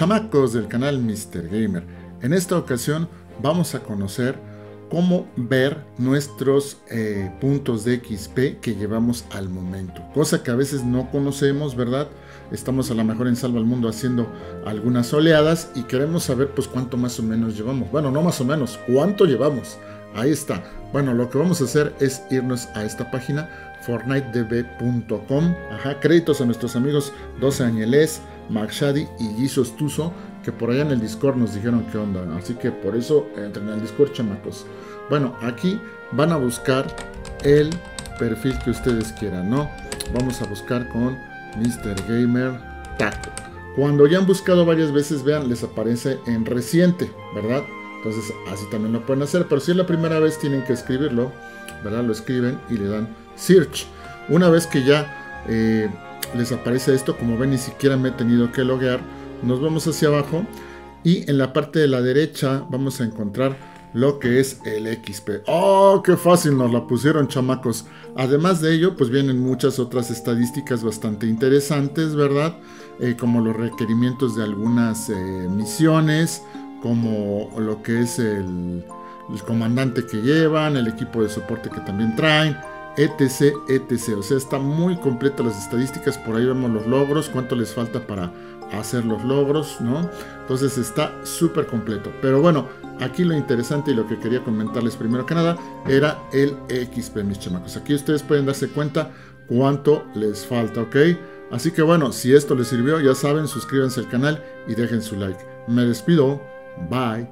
Chamacos del canal Mr. Gamer, en esta ocasión vamos a conocer cómo ver nuestros eh, puntos de XP que llevamos al momento. Cosa que a veces no conocemos, ¿verdad? Estamos a lo mejor en Salva al Mundo haciendo algunas oleadas y queremos saber pues cuánto más o menos llevamos. Bueno, no más o menos, cuánto llevamos. Ahí está. Bueno, lo que vamos a hacer es irnos a esta página, fortnitedb.com. Ajá, créditos a nuestros amigos 12 Añeles, Shadi y Jesus Tuso, que por allá en el Discord nos dijeron qué onda. Así que por eso entren al Discord, chamacos. Bueno, aquí van a buscar el perfil que ustedes quieran, ¿no? Vamos a buscar con Mr. Gamer Taco. Cuando ya han buscado varias veces, vean, les aparece en reciente, ¿verdad? Entonces así también lo pueden hacer, pero si es la primera vez tienen que escribirlo, ¿verdad? Lo escriben y le dan search. Una vez que ya eh, les aparece esto, como ven ni siquiera me he tenido que loguear, nos vamos hacia abajo y en la parte de la derecha vamos a encontrar lo que es el XP. ¡Oh, qué fácil nos la pusieron, chamacos! Además de ello, pues vienen muchas otras estadísticas bastante interesantes, ¿verdad? Eh, como los requerimientos de algunas eh, misiones, como lo que es el, comandante que llevan, el equipo de soporte que también traen, etc, etc. O sea, está muy completa las estadísticas. Por ahí vemos los logros, cuánto les falta para hacer los logros, ¿no? Entonces está súper completo. Pero bueno, aquí lo interesante y lo que quería comentarles primero que nada era el XP, mis chamacos. Aquí ustedes pueden darse cuenta cuánto les falta, ¿ok? Así que bueno, si esto les sirvió, ya saben, suscríbanse al canal y dejen su like. Me despido. Bye.